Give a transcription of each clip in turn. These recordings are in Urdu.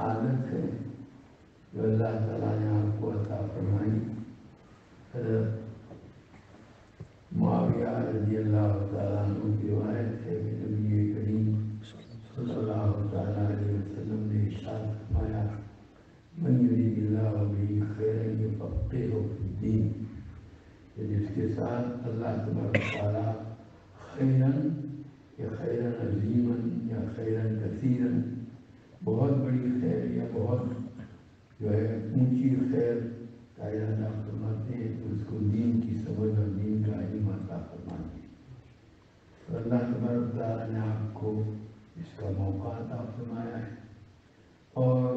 بڑی ہے جو اللہ تعالیٰ نے آپ کو عطا فرمائی۔ حضرت معاویہ رضی اللہ تعالیٰ عنہ کی روایت ہے کہ نبی کریم صلی اللہ تعالیٰ علیہ وسلم نے ارشاد فرمایا، من یرید اللہ بھی خیرا یفقہہ فی الدین کہ جس کے ساتھ اللہ تبارک تعالیٰ خیرن یا خیرن عظیمن یا خیرن کثیرن بہت بڑی خیر یا بہت جو ہے، اونچی خیر کا ارادہ فرماتے ہیں تو اس کو دین کی سمجھ اور دین کا علم عطا فرماتے ہیں تو اللہ تبارک تعالیٰ نے آپ کو اس کا موقع عطا فرمایا ہے۔ اور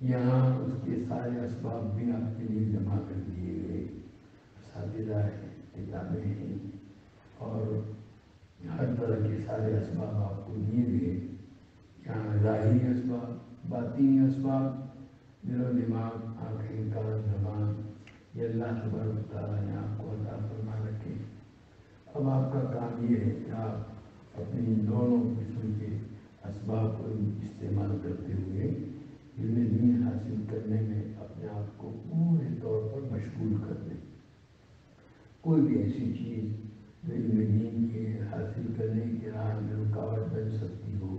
یہاں اس کے سارے اسباب بھی آپ کے لیے جمع کر دیے گئے۔ اساتذہ ہیں، کتابیں ہیں۔ اور ہر طرح کے سارے اسباب آپ کو دیے گئے۔ یہاں ظاہری اسباب باطینی اسباب دل و دماغ آنکھیں کان زبان یہ اللہ تبارک تعالیٰ نے آپ کو عطا فرما رکھے۔ اب آپ کا کام یہ ہے کہ آپ اپنی دونوں قسم کے اسباب کو استعمال کرتے ہوئے علم دین حاصل کرنے میں اپنے آپ کو پورے طور پر مشغول کر دیں کوئی بھی ایسی چیز جو علم دین کے حاصل کرنے کے راہ میں رکاوٹ بن سکتی ہو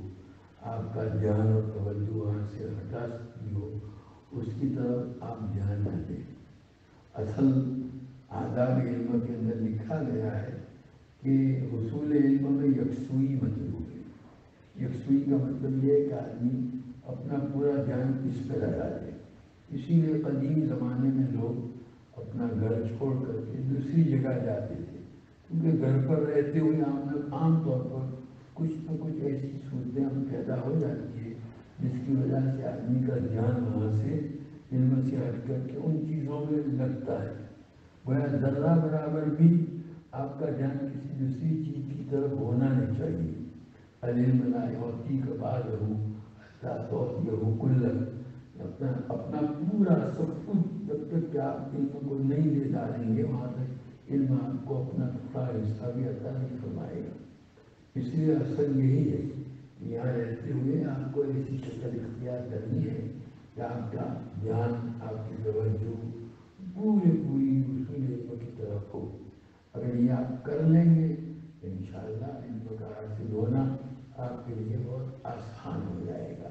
آپ کا دھیان اور توجہ وہاں سے ہٹا سکتی ہو اس کی طرف آپ دھیان نہ دیں اصل آداب علم کے اندر لکھا گیا ہے کہ حصول علم میں یکسوئی مطلوب ہے یکسوئی کا مطلب یہ ہے کہ آدمی اپنا پورا دھیان اس پہ لگا دے۔ اسی لیے قدیم زمانے میں لوگ اپنا گھر چھوڑ کر کے دوسری جگہ جاتے تھے۔ کیونکہ گھر پر رہتے ہوئے عام عام طور پر کچھ نہ کچھ ایسی صورتیں پیدا ہو جاتی ہے جس کی وجہ سے آدمی کا دھیان وہاں سے علم سے ہٹ کر کے ان چیزوں میں لگتا ہے۔ گویا ذرہ برابر بھی آپ کا دھیان کسی دوسری چیز کی طرف ہونا نہیں چاہیے۔ علم لا ہوتی کا بعد ہو اچھا ہو کل۔ اپنا اپنا پورا سب کچھ جب تک کہ آپ علم کو نہیں لے ڈالیں گے، وہاں تک علم آپ کو اپنا تھوڑا حصہ بھی عطا نہیں فرمائے گا۔ اس لیے اصل یہی ہے کہ یہاں رہتے ہوئے آپ کو ایسی شکل اختیار کرنی ہے کہ آپ کا دھیان، آپ کی توجہ پورے پوری اصول علم کی طرف ہو۔ اگر یہ آپ کر لیں گے تو ان شاء اللہ علم کا حاصل ہونا آپ کے لیے بہت آسان ہو جائے گا۔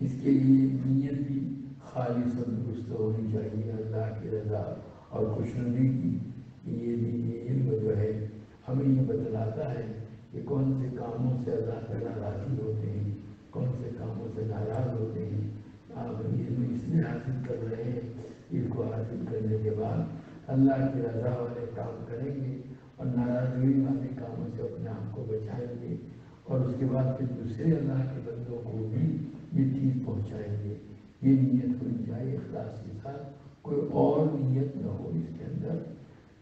اس کے لیے نیت بھی خالص اور درست ہونی چاہیے، اللہ کی رضا اور خوشنودی کی۔ یہ بھی علم جو ہے، ہمیں یہ بتلاتا ہے کہ کون سے کاموں سے اللہ تعالیٰ راضی ہوتے ہیں، کون سے کاموں سے ناراض ہوتے ہیں۔ آپ علم اس لیے حاصل کر رہے ہیں، اس کو حاصل کرنے کے بعد اللہ کی رضا والے کام کریں گے اور ناراضگی والے کاموں سے اپنے آپ کو بچائیں گے۔ اور اس کے بعد پھر دوسرے اللہ کے بندوں کو بھی یہ چیز پہنچائیں گے۔ یہ نیت ہونی چاہیے اخلاص کے ساتھ کوئی اور نیت نہ ہو اس کے اندر۔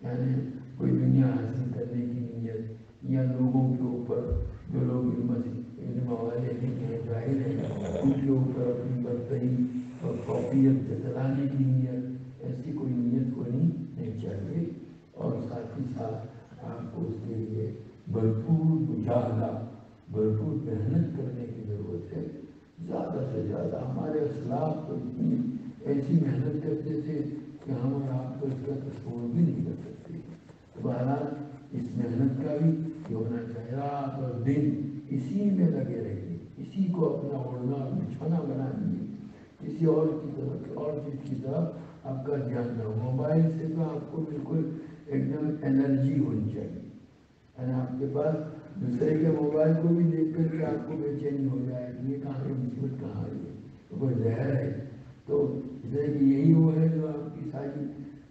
یعنی کوئی دنیا حاصل کرنے کی نیت یا لوگوں کے اوپر جو لوگ علم والے نہیں ہیں ظاہر ہیں، ان کے اوپر اپنی برتری اور قوفیت جتلانے کی نیت ایسی کوئی نیت ہونی نہیں چاہیے اور ساتھ ہی ساتھ آپ کو اس کے لیے بھرپور مجاہدہ بھرپور محنت کرنے کی ضرورت ہے۔ زیادہ سے زیادہ ہمارے اسلاف تو اتنی ایسی محنت کرتے تھے کہ ہم اور آپ کو اس کا تصور بھی نہیں کر سکتے۔ بہرحال اس محنت کا بھی یہ ہونا چاہیے رات اور دن اسی میں لگے رہیے اسی کو اپنا اوڑھنا اور بچھونا بنا دیے کسی اور کی طرف، اور چیز کی طرف آپ کا دھیان نہ ہو۔ موبائل سے تو آپ کو بالکل ایک دم انرجی ہونی چاہیے۔ یعنی آپ کے پاس دوسرے کے موبائل کو بھی دیکھ کر کے آپ کو بے چینی ہو جائے، یہ کہاں کی مصیبت کہاں آئی ہے کوئی زہر ہے، تو اس طرح کہ یہی وہ ہے جو آپ کی ساری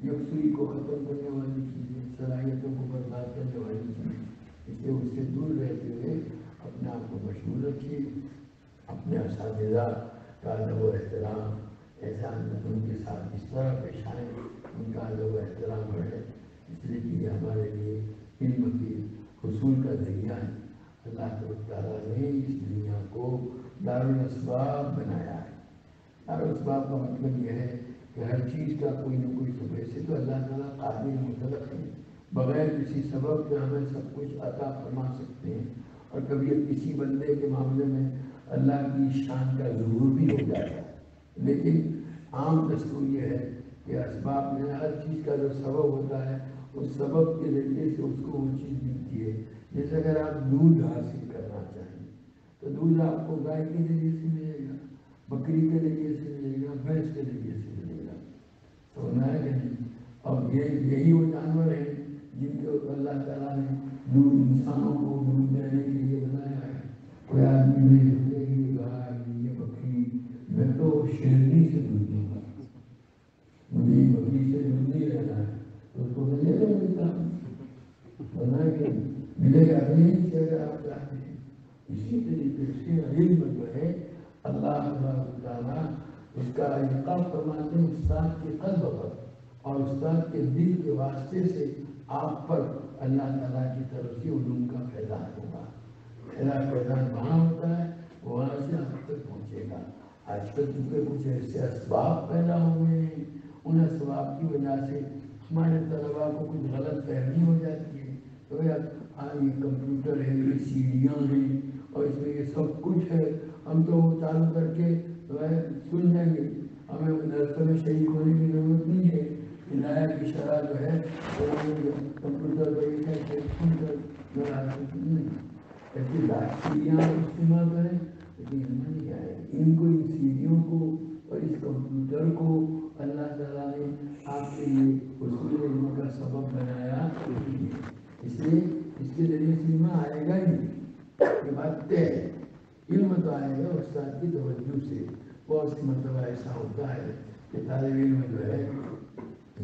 یکسوئی کو ختم کرنے والی چیز صلاحیتوں کو برباد کرنے والی چیز اس لیے اس سے دور رہتے ہوئے اپنے آپ کو مشہور رکھیے، اپنے اساتذہ کا ادب و احترام، ایسا ان کے ساتھ اس طرح پیش آئیں، ان کا ادب و احترام بڑھے۔ اس لیے کہ یہ ہمارے لیے علم کی حصول کا ذریعہ ہے۔ اللہ تعالیٰ نے اس دنیا کو دارالاسباب بنایا ہے۔ دارالاسباب کا مطلب یہ ہے کہ ہر چیز کا کوئی نہ کوئی سبب سے تو اللہ تعالیٰ قابل مطلق ہے۔ بغیر کسی سبب کے ہمیں سب کچھ عطا فرما سکتے ہیں۔ اور کبھی کسی بندے کے معاملے میں اللہ کی شان کا ظہور بھی ہو جاتا ہے۔ لیکن عام دستور یہ ہے کہ اسباب میں ہر چیز کا جو سبب ہوتا ہے، اس سبب کے ذریعے سے اس کو وہ چیز ملتی ہے، جیسے اگر آپ دودھ حاصل کرنا چاہیں، تو دودھ آپ کو گائے کے ذریعے سے ملے گا، بکری کے ذریعے سے ملے گا، بھینس کے ذریعے سے ملے گا۔ سونا ہے کہ نہیں اور یہ یہی وہ جانور ہیں جن کو اللہ تعالیٰ نے دودھ انسانوں کو دودھ دینے کے لیے بنایا ہے۔ کوئی آدمی نے ہمیں یہ کہا کہ یہ بکری میں تو شیرنی سے دودھ دوں گا مجھے یہ بکری سے دودھ نہیں رہنا ہے تو اس کو میں لے لوں گا بنا کے ملے گا نہیں سے اگر آپ چاہتے ہیں اسی طریقے سے علم جو ہے اللہ تبارک تعالیٰ اس کا انعقاد فرماتے ہیں استاد کے قلب پر۔ اور استاد کے دل کے واسطے سے آپ پر اللہ تعالیٰ کی طرف سے علوم کا فیضان ہوگا۔ میرا فیضان وہاں ہوتا ہے، وہاں سے آپ تک پہنچے گا۔ آج کل چونکہ کچھ ایسے اسباب پیدا ہوئے ہیں۔ ان اسباب کی وجہ سے ہمارے طلبا کو کچھ غلط فہمی ہو جاتی ہے۔ تو یار یہ کمپیوٹر ہے، یہ سیڑھیاں ہیں، اور اس میں یہ سب کچھ ہے۔ ہم تو وہ چالو کر کے سن جائیں گے۔ ہمیں درسوں میں شریک ہونے کی ضرورت نہیں ہے۔ نیا کی شرح جو ہے وہ کمپیوٹر پہ جو ہے نہیں ایسی سیڑھیاں استعمال کریں لیکن ہمیں کیا ہے۔ ان کو، ان سیڑھیوں کو اور اس کمپیوٹر کو اللہ تعالیٰ نے آپ کے لیے حصول علم کا سبب بنایا اس لیے اس کے ذریعے سے علم آئے گا ہی۔ یہ بات طے ہے۔ علم تو آئے استاد کی توجہ سے بہت سی مرتبہ ایسا ہوتا ہے کہ طالب علم جو ہے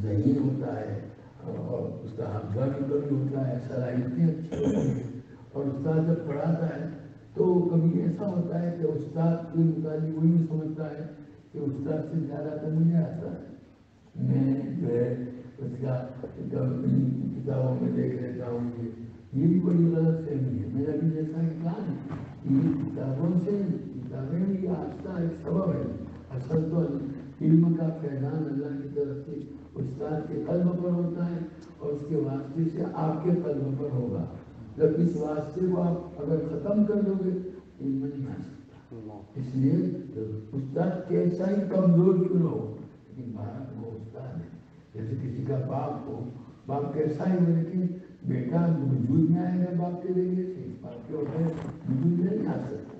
ذہین ہوتا ہے اور اس کا حفظہ بھی کبھی ہوتا ہے صلاحیتیں اچھی ہوتی ہیں اور استاد جب پڑھاتا ہے تو کبھی ایسا ہوتا ہے کہ استاد کے متعلق وہی سمجھتا ہے کہ استاد سے زیادہ تو مجھے آتا ہے میں جو ہے اس کا کتابوں میں دیکھ لیتا ہوں کہ یہ بھی بڑی غلط فہمی ہے میرا بھی جیسا کہ کہا ہے یہ کتابوں سے کتابیں بھی آستہ ایک سبب ہے اصل تو علم کا فیضان اللہ کی طرف سے استاد کے قلب پر ہوتا ہے اور اس کے واسطے سے آپ کے قلب پر ہوگا جب اس واسطے کو آپ اگر ختم کر دو گے علم نہیں آ سکتا اس لیے استاد کیسا ہی کمزور کیوں نہ ہو لیکن بات وہ استاد ہے جیسے کسی کا باپ ہو باپ کیسا ہی ہو لیکن بیٹا وجود میں آئے گا باپ کے ذریعے سے باپ کے ہوتے وجود میں نہیں آ سکتا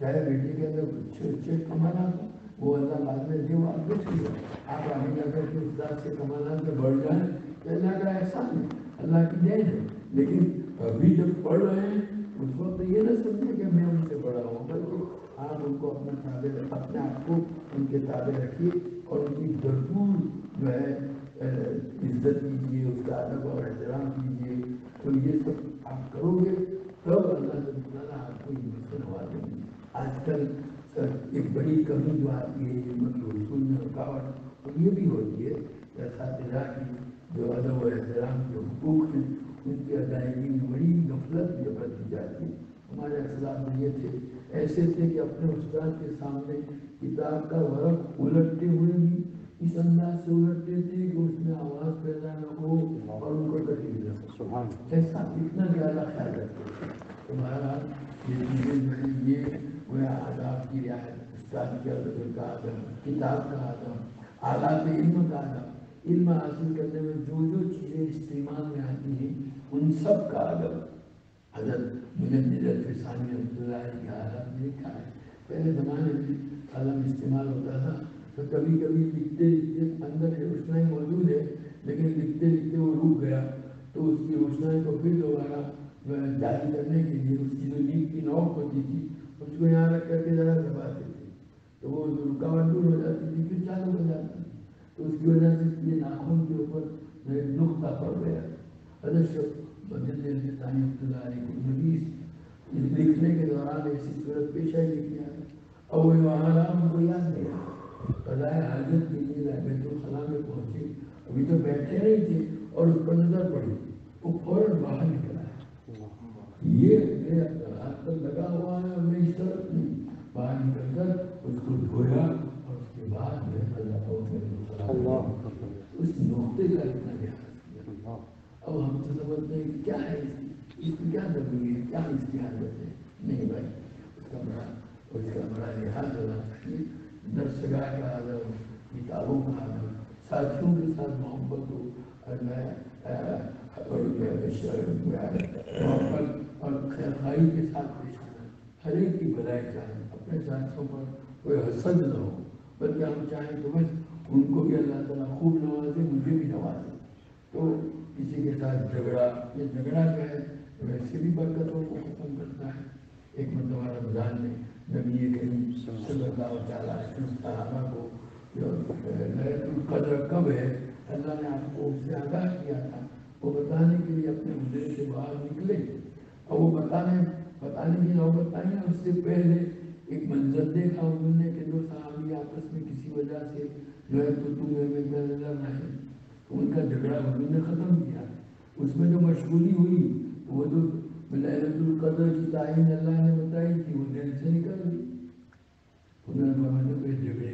چاہے بیٹے کے اندر اچھے اچھے کمالات وہ اللہ بعد میں دے، وہ آپ کچھ کیا آپ آگے جا کر کے استاد سے کمالات میں بڑھ جائیں، تو اللہ کا احسان ہے، اللہ کی دین ہے۔ لیکن ابھی جب پڑھ رہے ہیں، اس وقت یہ نہ سمجھے کہ میں ان سے بڑا ہوں، بلکہ آپ ان کو اپنا تابع، اپنے آپ کو ان کے تابع رکھیے اور ان کی بھرپور جو ہے عزت کیجیے اس کا ادب اور احترام کیجیے تو یہ سب آپ کرو گے، تب اللہ تعالیٰ آپ کو ہمت بنوا دیں گے۔ آج کل ایک بڑی کمی جو آتی ہے علم کے میں رکاوٹ اور یہ بھی ہوتی ہے کہ اساتذہ کی جو ادب و احترام کے حقوق ہیں، ان کی ادائیگی میں بڑی غفلت یہ برتی جاتی ہے۔ ہمارے اسلام میں یہ تھے، ایسے تھے کہ اپنے استاد کے سامنے کتاب کا ورق الٹتے ہوئے بھی، اس انداز سے الٹتے تھے کہ اس میں آواز پیدا نہ ہو اور ان کو تکلیف نہ ہو ایسا اتنا زیادہ خیال رکھتے تمہارا یہ چیزیں جو یہ وہ آداب کی رعایت استاد کے ادب کا آدم کتاب کا آدم آلات علم کا آدم علم حاصل کرنے میں جو جو چیزیں استعمال میں آتی ہیں ان سب کا ادب حضرت مجدد الفسانی رحمۃ اللہ کے حالات میں لکھا ہے پہلے زمانے میں قلم استعمال ہوتا تھا تو کبھی کبھی لکھتے لکھتے اندر سے روشنائی موجود ہے لیکن لکھتے لکھتے وہ رک گیا تو اس کی روشنائی کو پھر دوبارہ جاری کرنے کے لیے اس کی جو نیند کی نوک ہوتی تھی اس کو یہاں رکھ کر کے ذرا دباتے تھے تو وہ رکاوٹ دور ہو جاتی تھی پھر چالو ہو جاتا تو اس کی وجہ سے یہ ناخن کے اوپر نقطہ پڑ گیا حضرت بدل لکھنے کے دوران ایسی صورت پیش آئی لکھی ہے اور وہ وہاں ہم کو یاد نہیں قضائے حاجت کے لیے بیت الخلا میں پہنچے ابھی تو بیٹھے نہیں تھے اور اس پر نظر پڑی وہ فوراً باہر نکلا۔ ہے یہ میرا ہاتھ پر لگا ہوا ہے اور میں اس طرف نہیں باہر نکل کر اس کو دھویا اور اس کے بعد میں اللہ اس نقطے کا اتنا لحاظ اب ہم تو سمجھتے ہیں کیا ہے اس کی کیا ضروری ہے؟ کیا اس کی حالت ہے؟ نہیں بھائی اس کا بڑا اس کا بڑا لحاظ ہونا چاہیے درس گاہ کا ادب کتابوں کا ادب ساتھیوں کے ساتھ محبت ہو اور میں اور خیرخائی کے ساتھ پیش آنا ہر ایک کی بھلائی چاہیں اپنے ساتھیوں پر کوئی حسد نہ ہو بلکہ ہم چاہیں تو بس ان کو بھی اللہ تعالیٰ خوب نوازے مجھے بھی نوازے تو کسی کے ساتھ جھگڑا یہ جھگڑا جو ہے ویسے بھی برکتوں کو ختم کرتا ہے ایک مرتبہ رمضان میں نبی کریم صلی اللہ تعالیٰ صحابہ کو جو لہت القدر کب ہے اللہ نے آپ کو اس سے آگاہ کیا تھا، وہ بتانے کے لیے اپنے مدعے سے باہر نکلے۔ اور وہ بتانے بتانے کی نوبت آئی ہے اس سے پہلے ایک منظر دیکھا انہوں نے کہ دو صحابی آپس میں کسی وجہ سے جو ہے تو تمہیں میں نظر رہے ان کا جھگڑا انہوں نے ختم کیا۔ اس میں جو مشغولی ہوئی، وہ جو لہرت القدر کی تعین اللہ نے بتائی تھی وہ دل سے نکل گئی۔ انہوں نے جھگڑے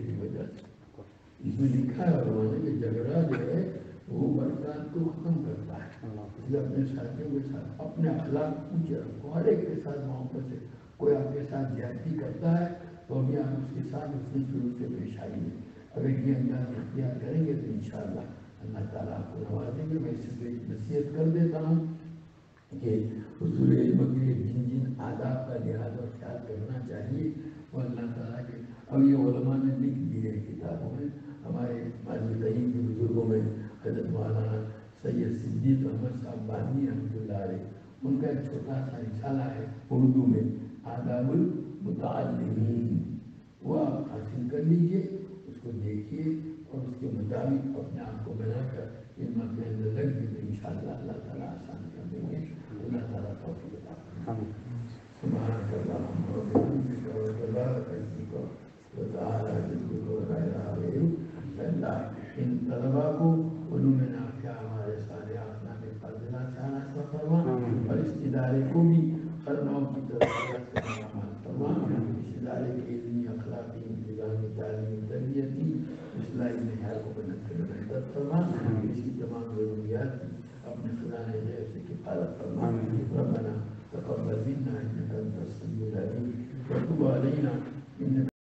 اس میں لکھا ہے کہ جھگڑا جو ہے، وہ برکات کو ختم کرتا ہے۔ اپنے ساتھیوں کے ساتھ، اپنے اخلاق اونچے رکھو، ہر ایک کے ساتھ محبت سے۔ کوئی آپ کے ساتھ زیادتی کرتا ہے، تو ابھی آپ اس کے ساتھ اس نے شروع سے پیش آئیے۔ اگر یہ انداز اختیار کریں گے تو انشاءاللہ اللہ تعالیٰ آپ کو نوازیں گے میں اس سے نصیحت کر دیتا ہوں کہ حصول علم کے لیے جن جن آداب کا لحاظ اور خیال کرنا چاہیے۔ وہ اللہ تعالیٰ کے اب یہ علماء نے لکھ دیے کتابوں میں، ہمارے ماضی قریب کے بزرگوں میں، حضرت مولانا سید صدیق احمد صاحب بانی رحمۃ اللہ علیہ۔ ان کا ایک چھوٹا سا رسالہ ہے اردو میں، آداب المتعلمین۔ وہ آپ حاصل کر لیجیے، اس کو دیکھیے اور اس کے مطابق اپنے آپ کو بنا کر علم کے اندر لگ گئے تو انشاءاللہ اللہ تعالیٰ آسان کر دیں گے اللہ تعالیٰ توفیق عطا فرمائے سبحانك اللهم وبحمدك وتبارك اسمك وتعالى جدك ولا اله غيرك اللہ ان طلبا کو علوم نافعہ ہمارے سارے آسنا کے فاضلہ سے آنا فرما اور اس ادارے کو بھی ہر کی طرف سے فرما اس ادارے کے علمی اخلاقی انتظامی تعلیمی تربیتی اصلاحی معیار کو بلند کرنے میں مدد فرما اس کی تمام ضروریات کی اپنے خزانے غیب سے کفالت فرما ربنا تقبل منا انك انت السميع العليم وتب علينا انك